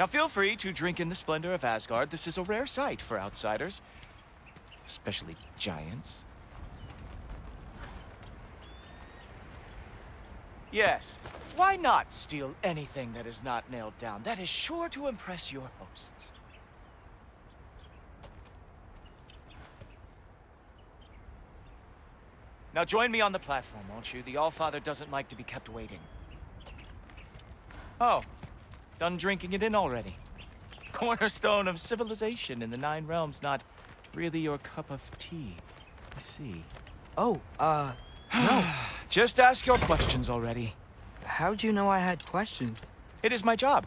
Now feel free to drink in the splendor of Asgard. This is a rare sight for outsiders. Especially giants. Yes, why not steal anything that is not nailed down? That is sure to impress your hosts. Now join me on the platform, won't you? The Allfather doesn't like to be kept waiting. Oh, done drinking it in already. Cornerstone of civilization in the Nine Realms, not really your cup of tea. I see. Oh, uh, no. Just ask your questions already. How'd you know I had questions? It is my job.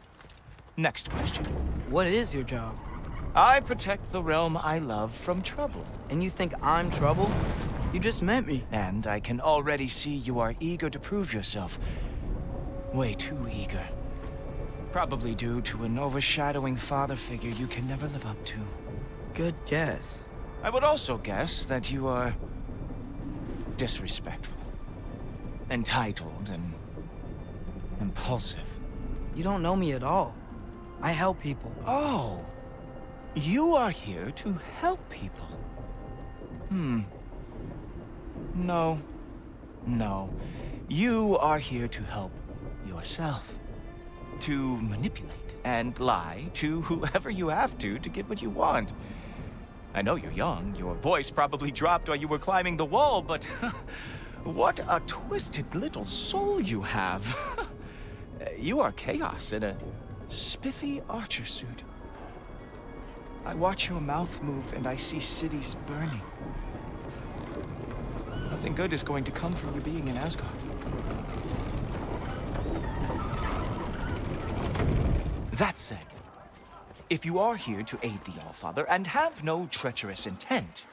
Next question. What is your job? I protect the realm I love from trouble. And you think I'm trouble? You just met me. And I can already see you are eager to prove yourself. Way too eager. Probably due to an overshadowing father figure you can never live up to. Good guess. I would also guess that you are disrespectful, entitled, and impulsive. You don't know me at all. I help people. Oh, you are here to help people. Hmm. No. No. You are here to help yourself. To manipulate and lie to whoever you have to to get what you want. I know you're young. Your voice probably dropped while you were climbing the wall, but what a twisted little soul you have. you are chaos in a spiffy archer suit. I watch your mouth move and I see cities burning. Nothing good is going to come from you being in Asgard. That said, if you are here to aid the Allfather and have no treacherous intent,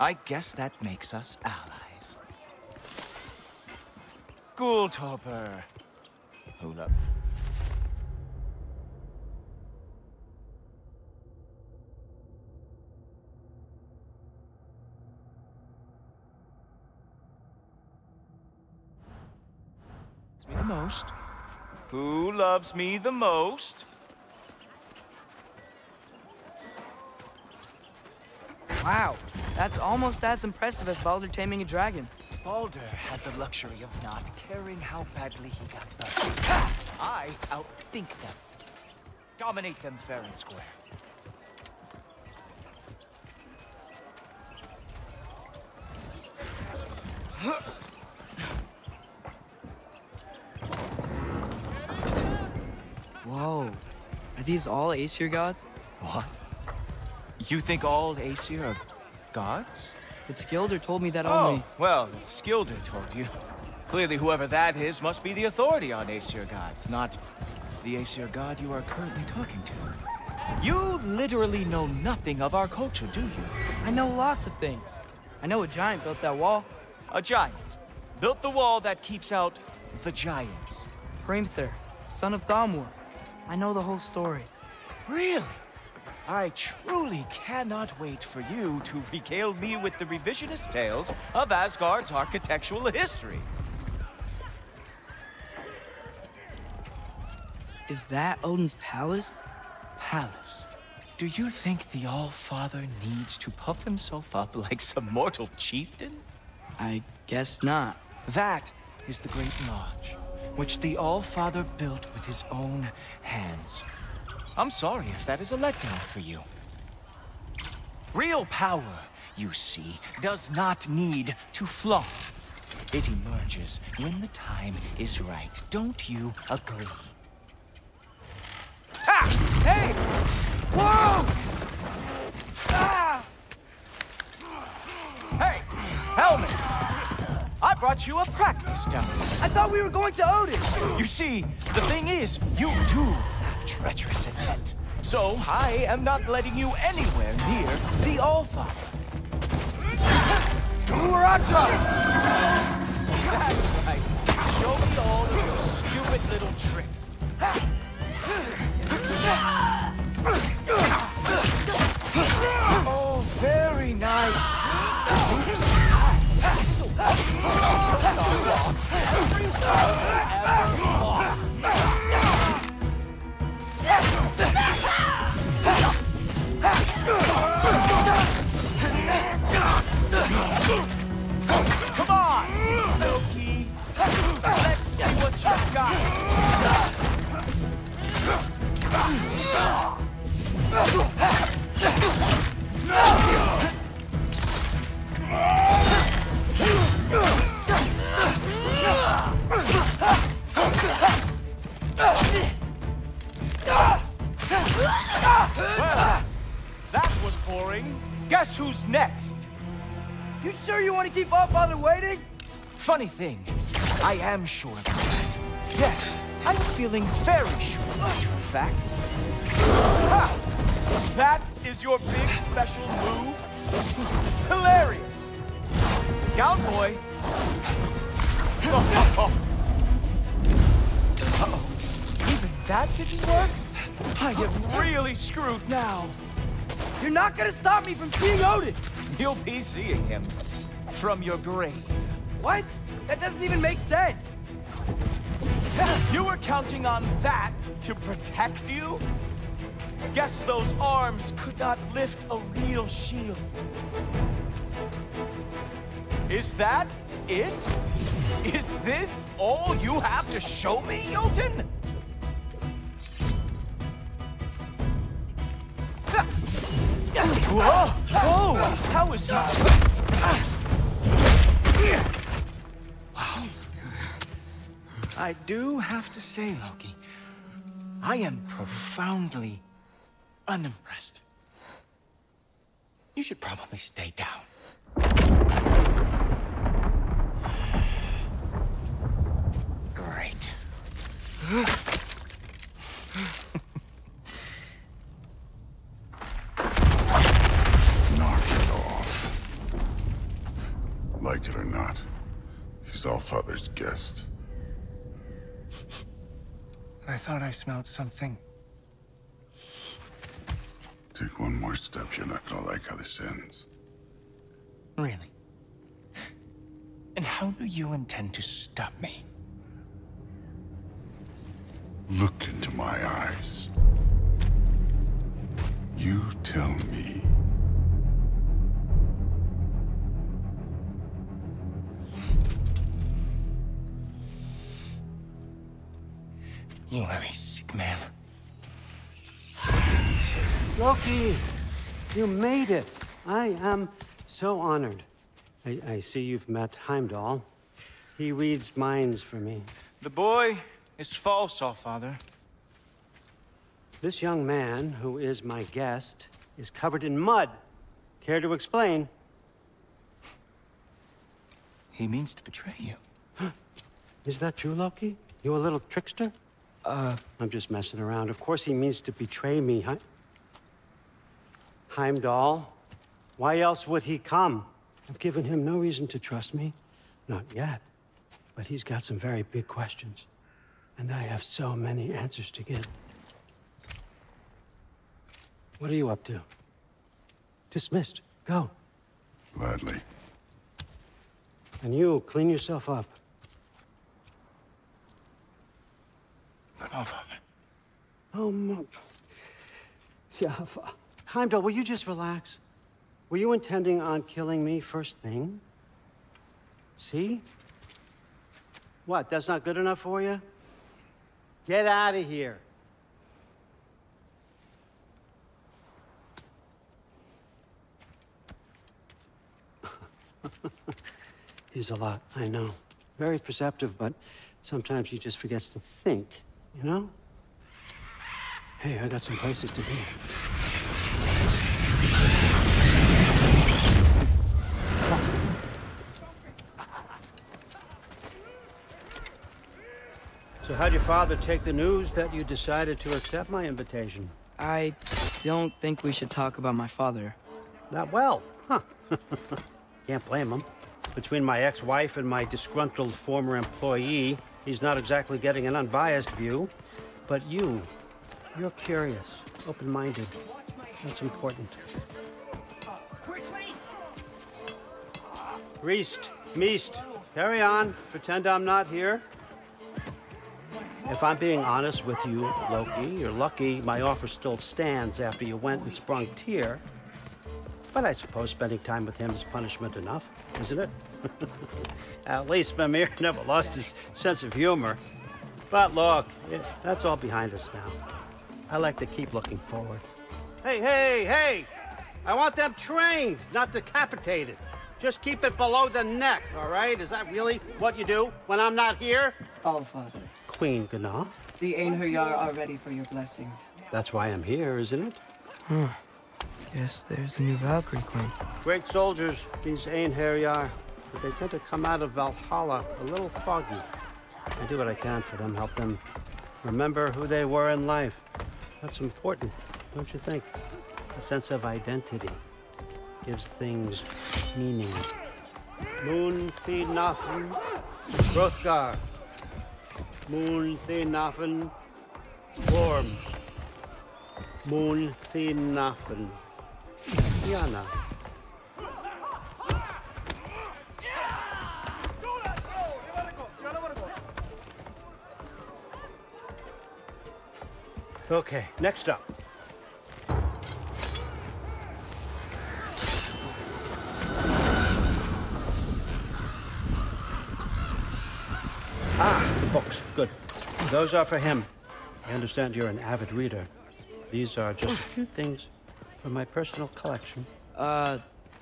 I guess that makes us allies. Gulltoppr. Hold up. me the most? Who loves me the most? Wow, that's almost as impressive as Balder taming a dragon. Balder had the luxury of not caring how badly he got burned. I outthink them. Dominate them fair and square. Whoa. Are these all Aesir gods? What? You think all Aesir are gods? But Skilder told me that Oh, only... well, if Skilder told you. Clearly whoever that is must be the authority on Aesir gods, not the Aesir god you are currently talking to. You literally know nothing of our culture, do you? I know lots of things. I know a giant built that wall. A giant. Built the wall that keeps out the giants. Hrimthur, son of Thamur. I know the whole story. Really? I truly cannot wait for you to regale me with the revisionist tales of Asgard's architectural history. Is that Odin's palace? Palace. Do you think the All-Father needs to puff himself up like some mortal chieftain? I guess not. That is the Great Lodge, which the All-Father built with his own hands. I'm sorry if that is a letdown for you. Real power, you see, does not need to flaunt. It emerges when the time is right. Don't you agree? Ha! Hey! Whoa! Ah! Hey! Helmets! I brought you a practice down. I thought we were going to Odin! You see, the thing is, you do have treacherous intent. So I am not letting you anywhere near the Allfather. Urata! That's right. Show me all of your stupid little tricks. Oh, very nice. Ever fought. Who's next? You sure you want to keep our father waiting? Funny thing, I am sure about that. Yes, I'm feeling very sure, of fact. Ha! That is your big special move? Hilarious! Gown boy! Uh-oh. Even that didn't work? I am really screwed now. You're not gonna stop me from seeing Odin! You'll be seeing him from your grave. What? That doesn't even make sense! You were counting on that to protect you? Guess those arms could not lift a real shield. Is that it? Is this all you have to show me, Jotun? Whoa! Whoa! How is he? Wow. I do have to say, Loki, I am profoundly unimpressed. You should probably stay down. Great. All father's guest. I thought I smelled something. Take one more step, you're not gonna like how this ends. Really? And how do you intend to stop me? Look into my eyes. You tell me. You are a sick man. Loki, you made it. I am so honored. I, I see you've met Heimdall. He reads minds for me. The boy is false, all father. This young man, who is my guest, is covered in mud. Care to explain? He means to betray you. Is that true, Loki? You a little trickster? Uh, I'm just messing around. Of course he means to betray me, huh? Heimdall, why else would he come? I've given him no reason to trust me. Not yet. But he's got some very big questions. And I have so many answers to give. What are you up to? Dismissed. Go. Gladly. And you, clean yourself up. But all father. Oh, my... Yeah, Heimdall, will you just relax? Were you intending on killing me first thing? See? What, that's not good enough for you? Get out of here. He's a lot, I know. Very perceptive, but sometimes he just forgets to think, you know? Hey, I got some places to be. So how'd your father take the news that you decided to accept my invitation? I don't think we should talk about my father. Not well, huh? Can't blame him. Between my ex-wife and my disgruntled former employee, he's not exactly getting an unbiased view. But you, you're curious, open-minded. That's important. Reist, Meest, carry on. Pretend I'm not here. If I'm being honest with you, Loki, you're lucky my offer still stands after you went and sprung Tyr. But I suppose spending time with him is punishment enough, isn't it? At least Mimir never lost his sense of humor. But look, it, that's all behind us now. I like to keep looking forward. Hey, hey, hey! I want them trained, not decapitated. Just keep it below the neck, all right? Is that really what you do when I'm not here? All Father, Queen Gná. the Einherjar are ready for your blessings. That's why I'm here, isn't it? Guess there's a new Valkyrie Queen. Great soldiers, these Einherjar, but they tend to come out of Valhalla a little foggy. I do what I can for them, help them remember who they were in life. That's important, don't you think? A sense of identity gives things meaning. Moon thi nafen, Hrothgar. Moon thi nafen, Worm. Moon thi nafen, Okay, next up. Ah, the books. Good. Those are for him. I understand you're an avid reader. These are just a few things from my personal collection. Uh,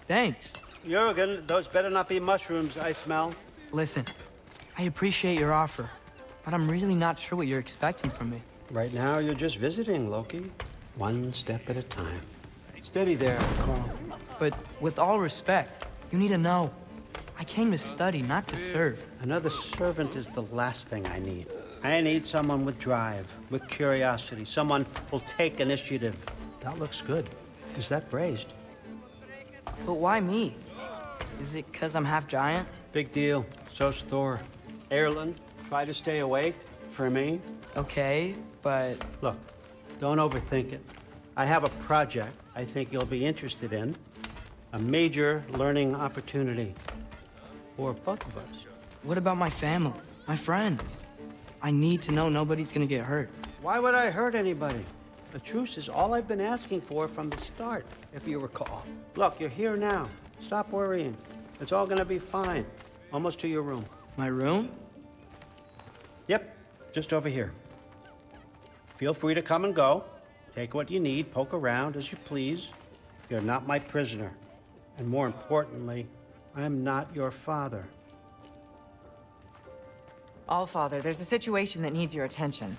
thanks. Jurgen, those better not be mushrooms I smell. Listen, I appreciate your offer, but I'm really not sure what you're expecting from me. Right now, you're just visiting, Loki. One step at a time. Steady there, Carl. But with all respect, you need to know. I came to study, not to serve. Another servant is the last thing I need. I need someone with drive, with curiosity, someone who'll take initiative. That looks good. Is that braised? But why me? Is it because I'm half giant? Big deal. So's Thor. Erlen, try to stay awake for me. Okay, but Look, don't overthink it. I have a project I think you'll be interested in. A major learning opportunity. For both of us. what about my family, my friends? I need to know nobody's gonna get hurt. Why would I hurt anybody? A truce is all I've been asking for from the start, if you recall. Look, you're here now. Stop worrying. It's all gonna be fine. Almost to your room. My room? Yep, just over here. Feel free to come and go. Take what you need, poke around as you please. You're not my prisoner. And more importantly, I'm not your father. All Father, there's a situation that needs your attention.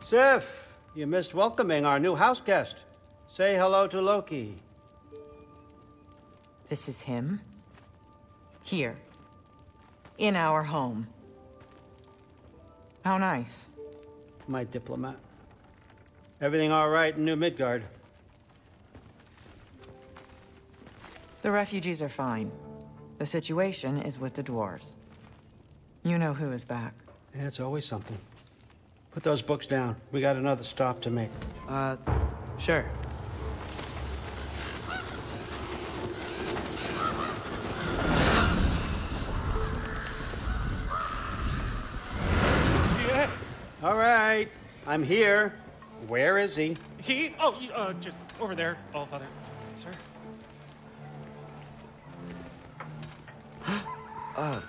Sif, you missed welcoming our new house guest. Say hello to Loki. This is him. Here. In our home. How nice. My diplomat. Everything all right in New Midgard? The refugees are fine. The situation is with the dwarves. You know who is back. Yeah, it's always something. Put those books down. We got another stop to make. Uh, sure. Yeah. All right, I'm here. Where is he? He? Oh, he, uh, just over there, All Father. Sir?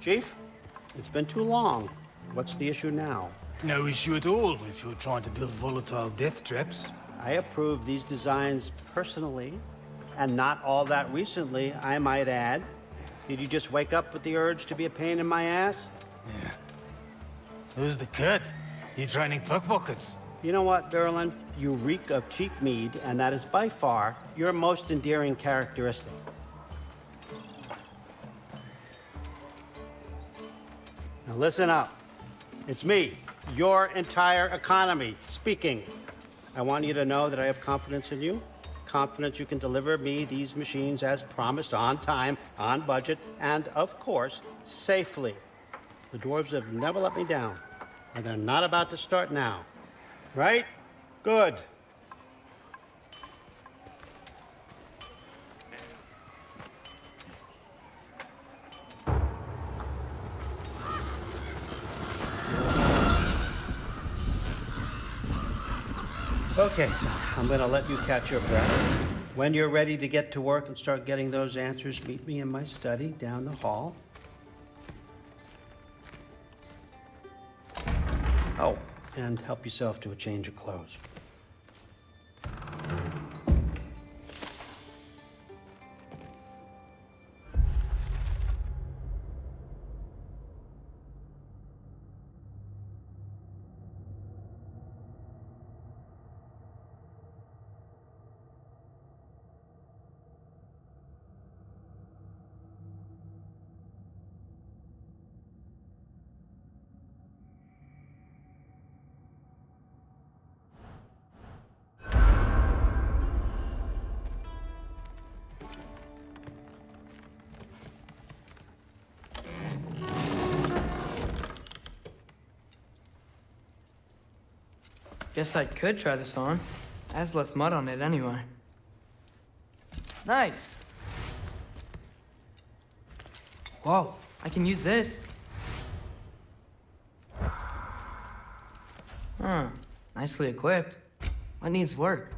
Chief? It's been too long. What's the issue now? No issue at all if you're trying to build volatile death traps. I approve these designs personally, and not all that recently, I might add. Did you just wake up with the urge to be a pain in my ass? Yeah. Who's the cut? You training pickpockets? You know what, Verlin? You reek of cheap mead, and that is by far your most endearing characteristic. Now listen up. It's me, your entire economy, speaking. I want you to know that I have confidence in you. Confidence you can deliver me these machines as promised on time, on budget, and of course, safely. The dwarves have never let me down, and they're not about to start now. Right? Good. Okay, so I'm gonna let you catch your breath. When you're ready to get to work and start getting those answers, meet me in my study down the hall. And help yourself to a change of clothes. Guess I could try this on. Has less mud on it anyway. Nice. Whoa, I can use this. Huh, nicely equipped. What needs work?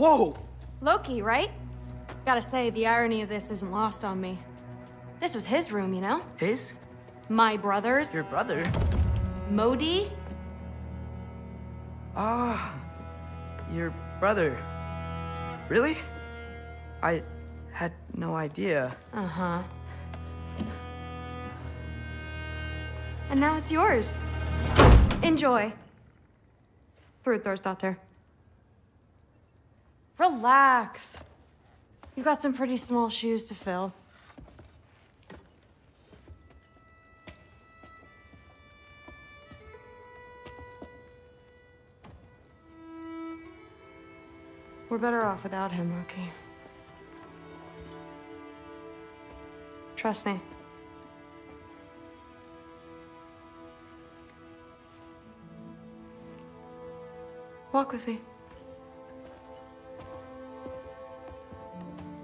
Whoa! Loki, right? Gotta say, the irony of this isn't lost on me. This was his room, you know? His? My brother's. Your brother? Modi? Ah, your brother. Really? I had no idea. Uh-huh. And now it's yours. Enjoy. Thrúd Thórsdóttir. Relax. You've got some pretty small shoes to fill. We're better off without him, Loki. Trust me. Walk with me.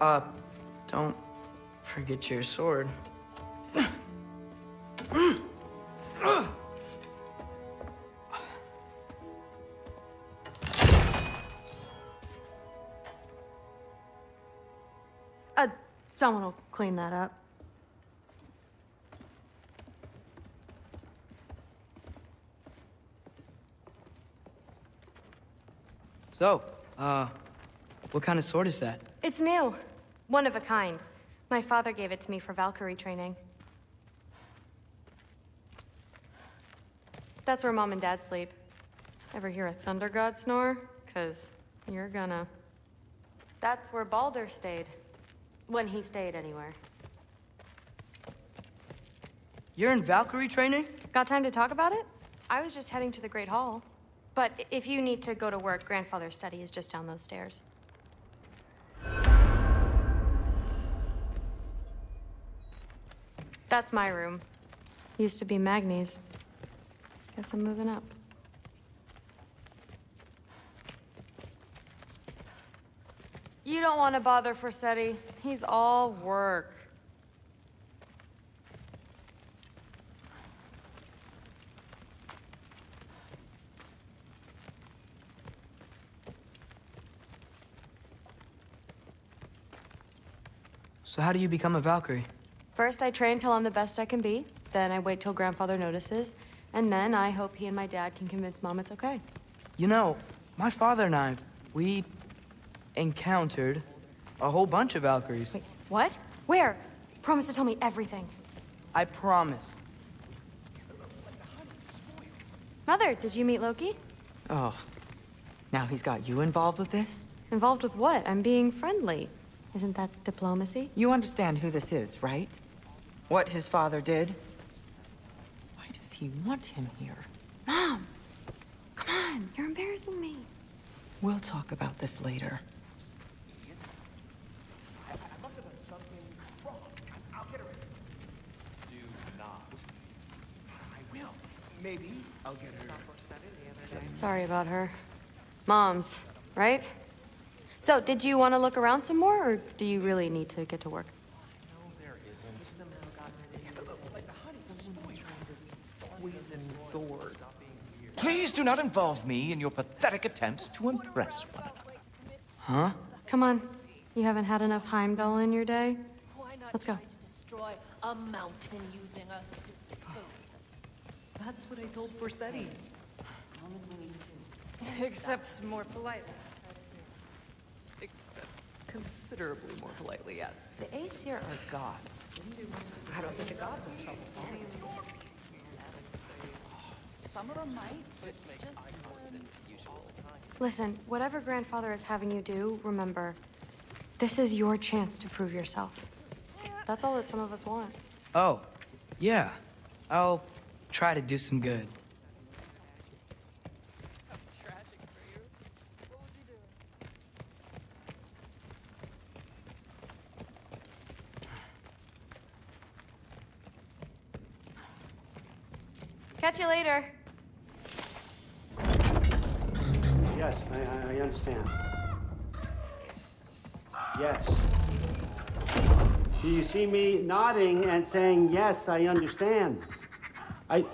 Uh, don't forget your sword. Uh, someone will clean that up. So, Uh, what kind of sword is that? It's new. One of a kind. My father gave it to me for Valkyrie training. That's where mom and dad sleep. Ever hear a thunder god snore? Cause you're gonna. That's where Balder stayed. When he stayed, anywhere. You're in Valkyrie training? Got time to talk about it? I was just heading to the Great Hall. But if you need to go to work, grandfather's study is just down those stairs. That's my room. Used to be Magni's. Guess I'm moving up. You don't want to bother Forseti. He's all work. So how do you become a Valkyrie? First, I train till I'm the best I can be. Then I wait till grandfather notices. And then I hope he and my dad can convince mom it's okay. You know, my father and I, we encountered a whole bunch of Valkyries. Wait, what? Where? Promise to tell me everything. I promise. Mother, did you meet Loki? Oh, now he's got you involved with this? Involved with what? I'm being friendly. Isn't that diplomacy? You understand who this is, right? What his father did? Why does he want him here? Mom! Come on, you're embarrassing me. We'll talk about this later. Maybe I'll get her. Sorry about her. Mom's, right? So, did you want to look around some more, or do you really need to get to work? Please do not involve me in your pathetic attempts to impress one another. Huh? Come on. You haven't had enough Heimdall in your day? Why not Let's go. try to destroy a mountain using a soup spoon? That's what I told Forseti. Mom is willing to. Except more politely. Except considerably more politely, yes. The Aesir are gods. I don't think the gods have trouble. Some of them might, but just Listen, whatever grandfather is having you do, remember, this is your chance to prove yourself. That's all that some of us want. Oh, yeah. I'll try to do some good. Catch you later. Yes, I, I, understand. Yes. Do you see me nodding and saying, yes, I understand? I.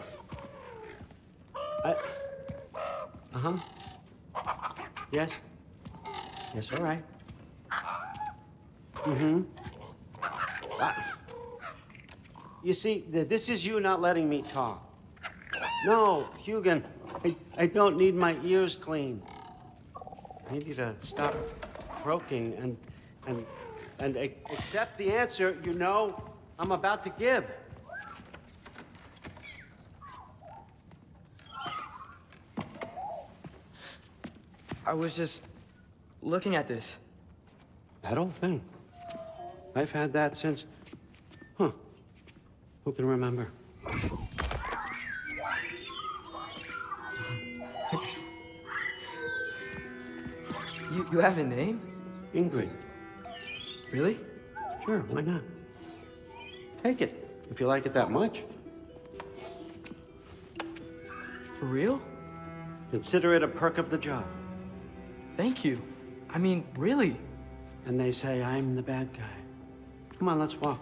I. Uh huh. Yes? Yes, all right. Mm hmm. You see, th- this is you not letting me talk. No, Huginn, I, I don't need my ears cleaned. I need you to stop croaking and and and accept the answer you know I'm about to give. I was just looking at this. That old thing. I've had that since. Huh. Who can remember? You, have a name? Ingrid. Really? Sure, why not? Take it, if you like it that much. For real? Consider it a perk of the job. Thank you. I mean, really. And they say I'm the bad guy. Come on, let's walk.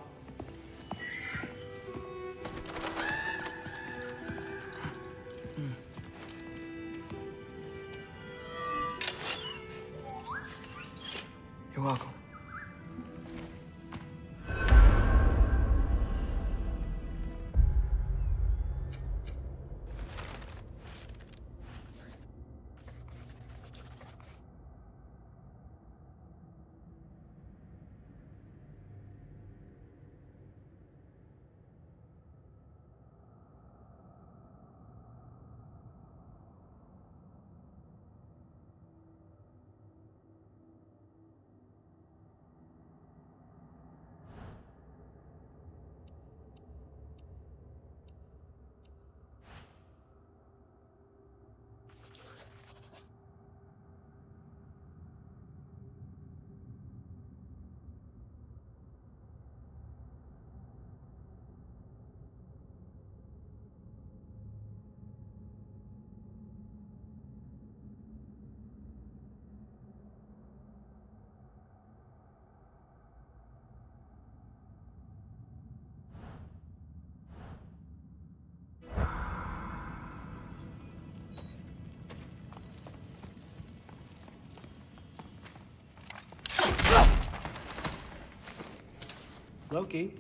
Loki,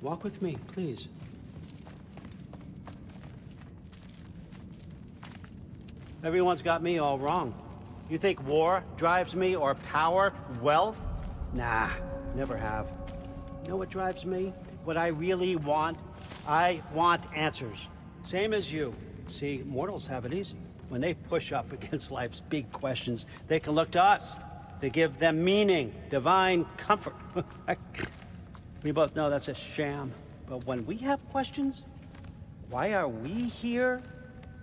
walk with me, please. Everyone's got me all wrong. You think war drives me, or power, wealth? Nah, never have. You know what drives me? What I really want? I want answers. Same as you. See, mortals have it easy. When they push up against life's big questions, they can look to us. They give them meaning, divine comfort. we both know that's a sham. But when we have questions, why are we here?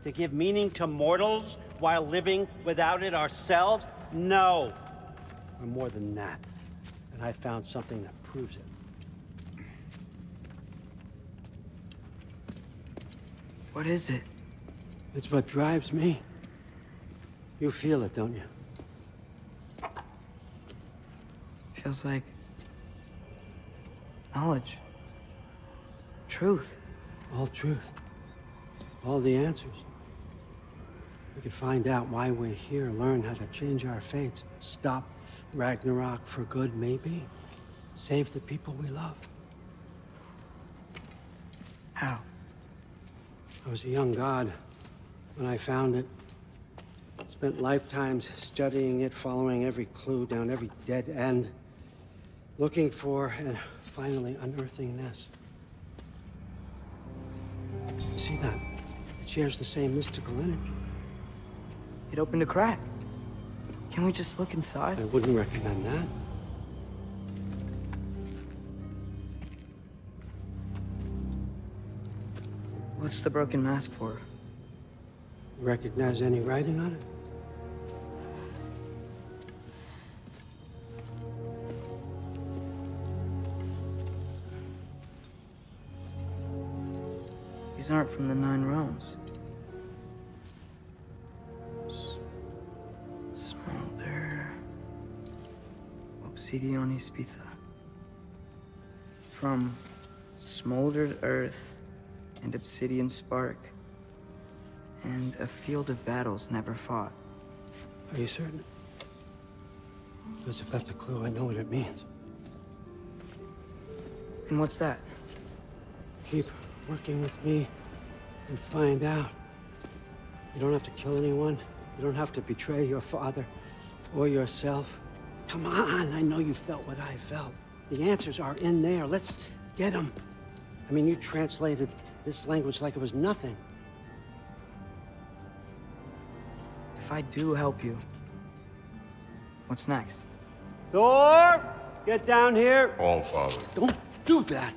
To give meaning to mortals while living without it ourselves? No. We're more than that. And I found something that proves it. What is it? It's what drives me. You feel it, don't you? Feels like knowledge, truth. All truth. All the answers. We could find out why we're here, learn how to change our fates, stop Ragnarok for good, maybe. Save the people we love. How? I was a young god when I found it. Spent lifetimes studying it, following every clue down every dead end, looking for and finally unearthing this. See that? It shares the same mystical energy. It opened a crack. Can we just look inside? I wouldn't recommend that. What's the broken mask for? Recognize any writing on it? These aren't from the Nine Realms. Smolder. Obsidione Spitha. From smoldered earth and obsidian spark. And a field of battles never fought. Are you certain? Because if that's a clue, I know what it means. And what's that? Keep working with me and find out. You don't have to kill anyone. You don't have to betray your father or yourself. Come on, I know you felt what I felt. The answers are in there. Let's get them. I mean, you translated this language like it was nothing. If I do help you, what's next? Thor! Get down here! All father. Don't do that!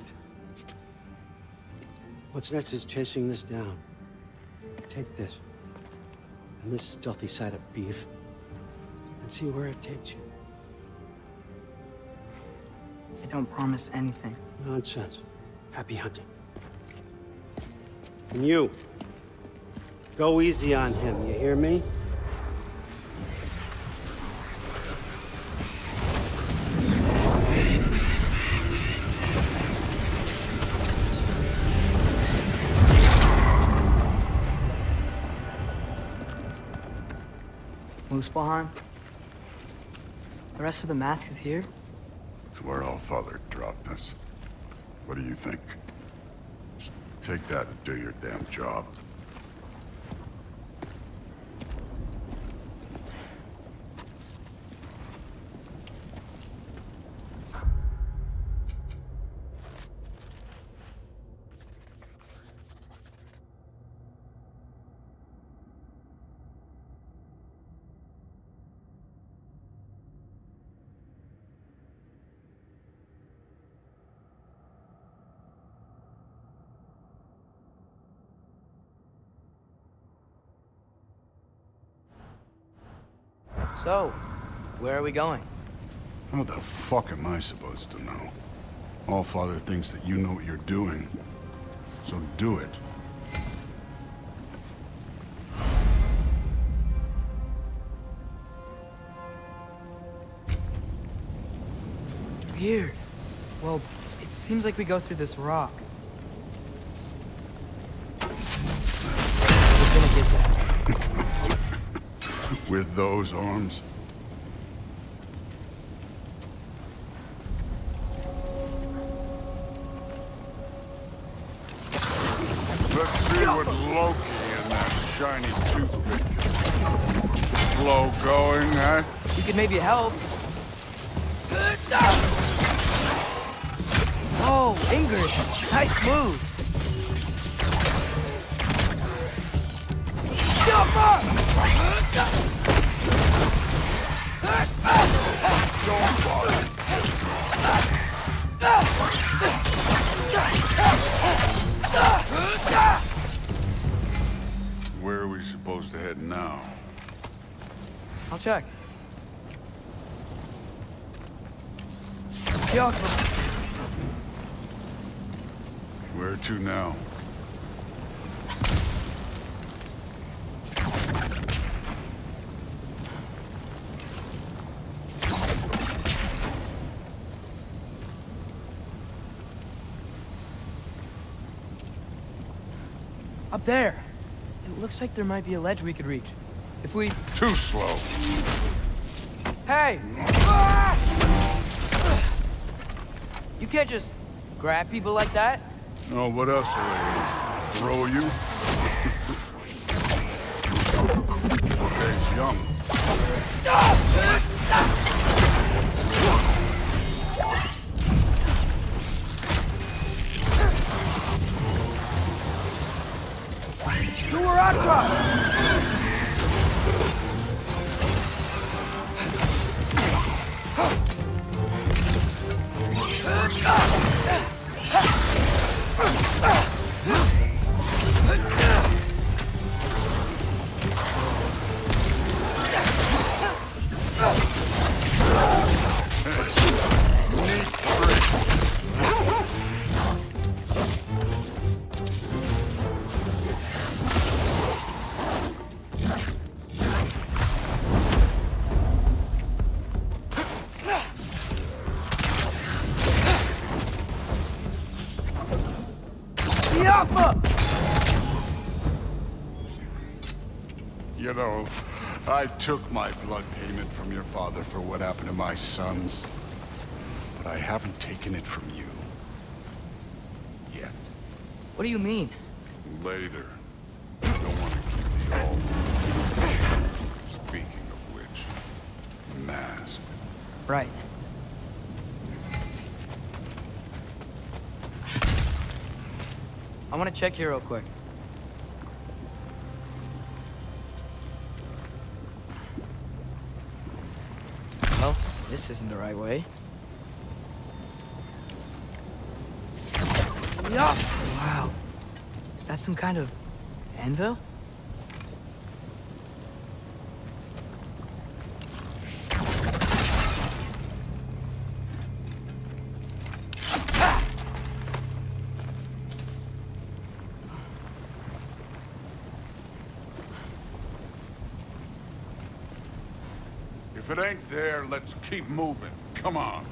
What's next is chasing this down. Take this. And this stealthy side of beef. And see where it takes you. I don't promise anything. Nonsense. Happy hunting. And you. Go easy on him, you hear me? Muspelheim? The rest of the mask is here? It's where Allfather dropped us. What do you think? Just take that and do your damn job. So, where are we going? What the fuck am I supposed to know? Allfather thinks that you know what you're doing. So do it. Weird. Well, it seems like we go through this rock. with those arms? Let's see what Loki and that shiny toothpick. Slow going, eh? We could maybe help. Oh, Ingrid, nice move. Now? I'll check. Where to now? up there. Looks like there might be a ledge we could reach. If we... Too slow. Hey! You can't just grab people like that. Oh, what else do I throw you? okay, it's young. I took my blood payment from your father for what happened to my sons. But I haven't taken it from you. Yet. What do you mean? Later. I don't want to give the all. Speaking of which, mask. Right. I want to check here real quick. This isn't the right way. Yeah. Wow. Is that some kind of anvil? If it ain't there, let's keep moving. Come on.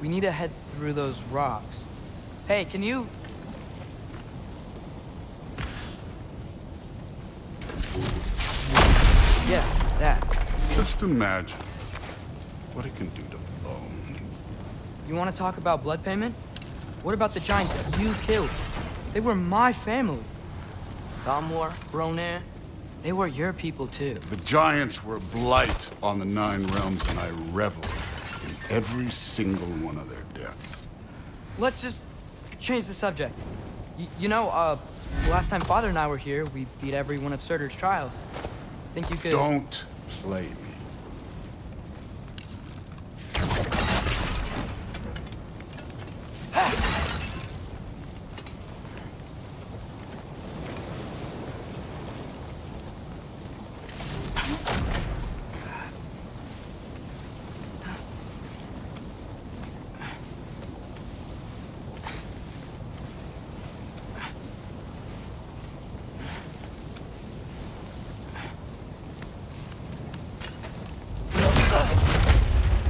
We need to head through those rocks. Hey, can you... Yeah, that. Just imagine what it can do to. You want to talk about blood payment? What about the giants you killed? They were my family. Thamur, Hrungnir, they were your people too. The giants were blight on the Nine Realms, and I reveled in every single one of their deaths. Let's just change the subject. Y you know, uh, last time Father and I were here, we beat every one of Surtr's trials. Think you could... Don't play me.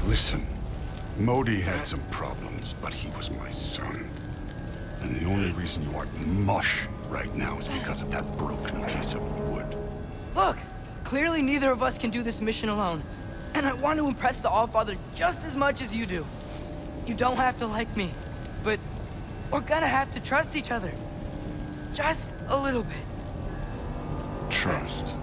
Listen, Modi had some problems, but he was my son. And the only reason you aren't mush right now is because of that broken piece of wood. Look! Clearly, neither of us can do this mission alone. And I want to impress the Allfather just as much as you do. You don't have to like me, but we're gonna have to trust each other. Just a little bit. Trust.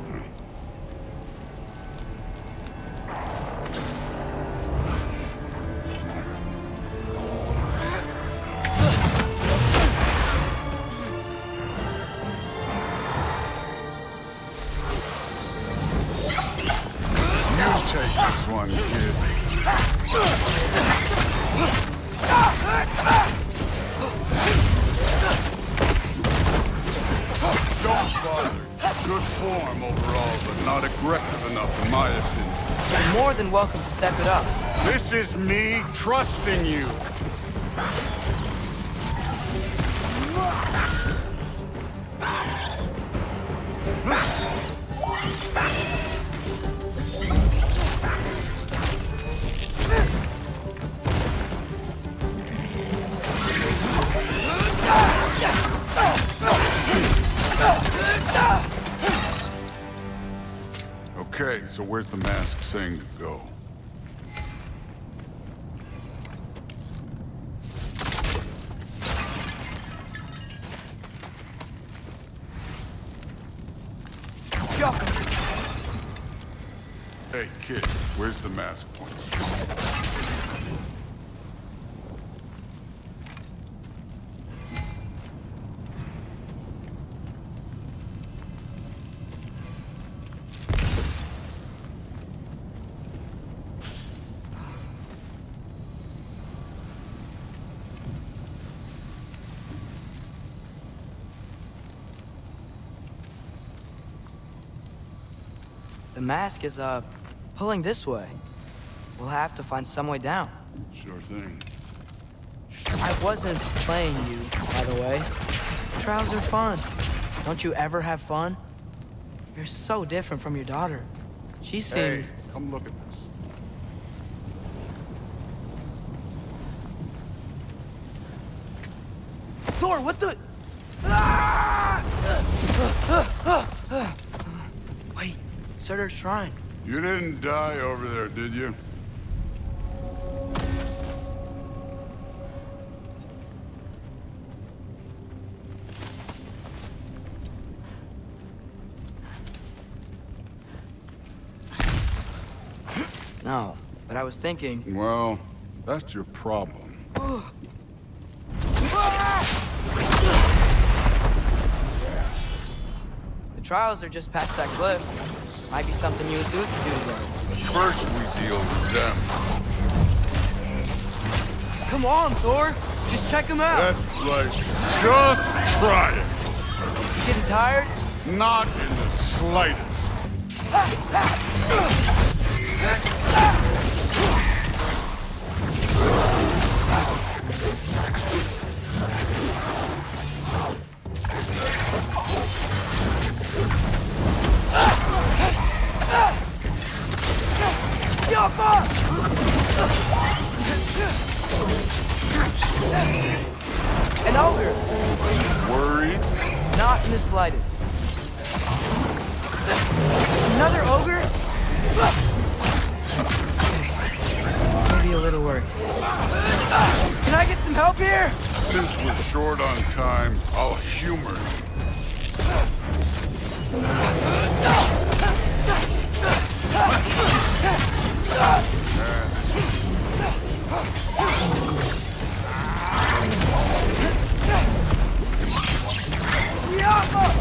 Where's the mask saying to go? The mask is, uh, pulling this way. We'll have to find some way down. Sure thing. I wasn't playing you, by the way. Trials are fun. Don't you ever have fun? You're so different from your daughter. She Hey, come look at this. Thor, what the... Ah! Shrine. You didn't die over there, did you? No, but I was thinking... Well, that's your problem. The trials are just past that cliff. Might be something you would do to do together. First we deal with them. Come on, Thor. Just check him out. That's right. Just try it. You getting tired? Not in the slightest. An ogre. Worried? Not in the slightest. Another ogre? Maybe a little worried. Can I get some help here? Since we're short on time, I'll humor you. Don't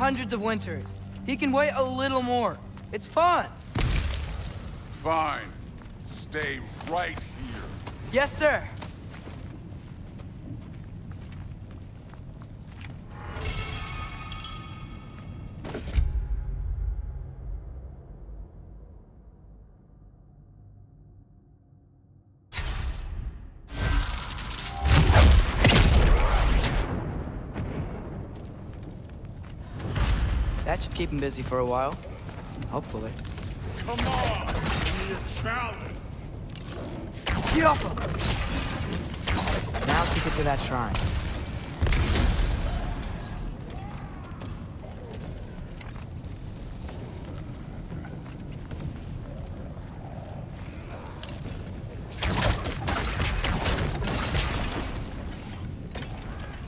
hundreds of winters. He can wait a little more. It's fun. Fine. Stay right here. Yes, sir. Keep busy for a while. Hopefully. Come on! Give me a challenge! Get off him! Now to get to that shrine.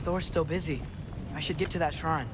Thor's still busy. I should get to that shrine.